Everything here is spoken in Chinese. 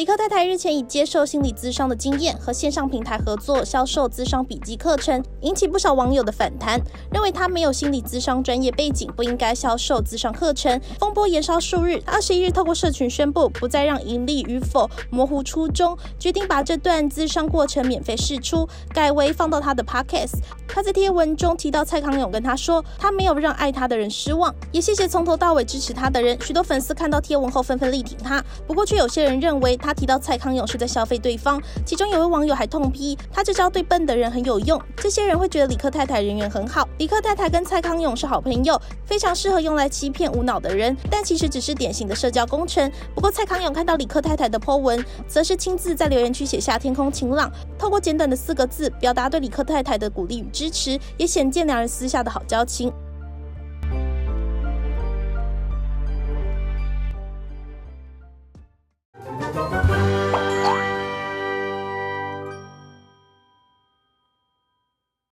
李克太太日前以接受心理咨商的经验和线上平台合作销售咨商笔记课程，引起不少网友的反弹，认为她没有心理咨商专业背景，不应该销售咨商课程。风波延烧数日，二十一日透过社群宣布，不再让盈利与否模糊初衷，决定把这段咨商过程免费释出，改为放到他的 podcast。他在贴文中提到蔡康永跟他说，他没有让爱他的人失望，也谢谢从头到尾支持他的人。许多粉丝看到贴文后纷纷力挺他，不过却有些人认为。他提到蔡康永是在消费对方，其中有位网友还痛批他这招对笨的人很有用。这些人会觉得李克太太人缘很好，李克太太跟蔡康永是好朋友，非常适合用来欺骗无脑的人，但其实只是典型的社交工程。不过蔡康永看到李克太太的 po 文，则是亲自在留言区写下“天空晴朗”，透过简短的四个字表达对李克太太的鼓励与支持，也显见两人私下的好交情。